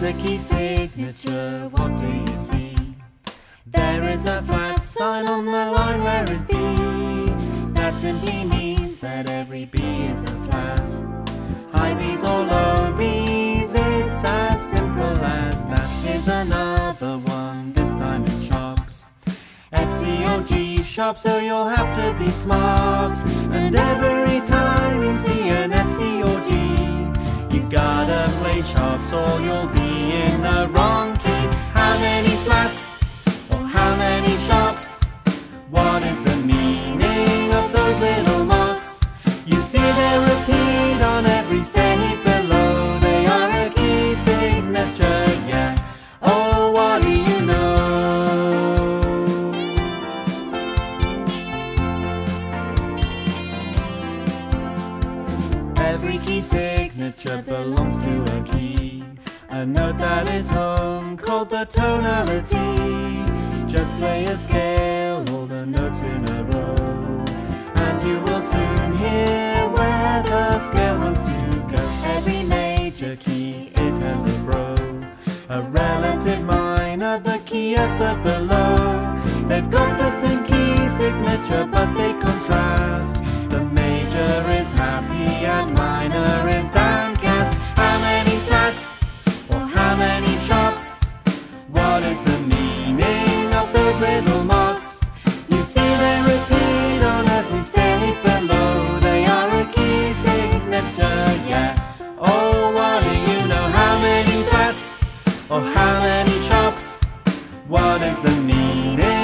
There's a key signature, what do you see? There is a flat sign on the line where is B. That simply means that every B is a flat. High B's or low B's, it's as simple as that. Here's another one, this time it's sharps. F, C, O, G sharp, so you'll have to be smart. And every time you see an F, C, O, G, you gotta play sharps or you'll be Every key signature belongs to a key. A note that is home called the tonality. Just play a scale, all the notes in a row. And you will soon hear where the scale wants to go. Every major key, it has a bro. A relative minor, the key a third below. They've got the same key signature, but they contrast. Little marks? You see they repeat on every stage below. They are a key signature, yeah. Oh, what do you know? How many flats or how many sharps? What is the meaning?